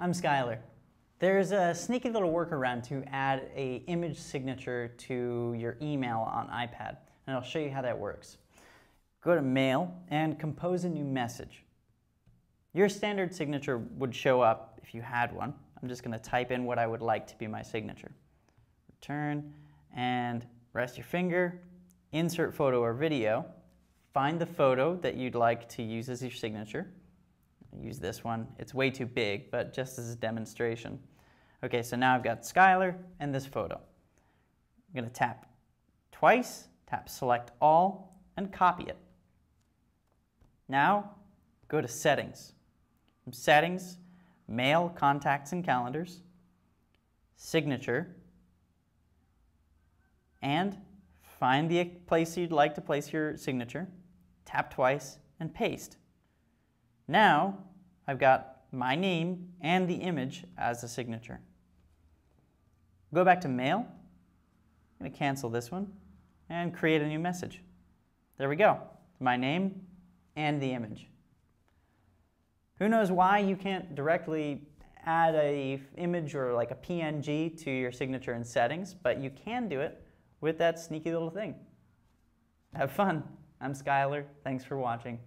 I'm Skylar. There's a sneaky little workaround to add a image signature to your email on iPad, and I'll show you how that works. Go to Mail and compose a new message. Your standard signature would show up if you had one. I'm just going to type in what I would like to be my signature. Return and rest your finger, insert photo or video, find the photo that you'd like to use as your signature. Use this one. It's way too big, but just as a demonstration. Okay, so now I've got Skylar and this photo. I'm going to tap twice, tap select all, and copy it. Now, go to settings. From settings, mail, contacts, and calendars, signature, and find the place you'd like to place your signature, tap twice, and paste. Now, I've got my name and the image as a signature. Go back to Mail. I'm going to cancel this one and create a new message. There we go. My name and the image. Who knows why you can't directly add a image or like a PNG to your signature in settings, but you can do it with that sneaky little thing. Have fun. I'm Skylar. Thanks for watching.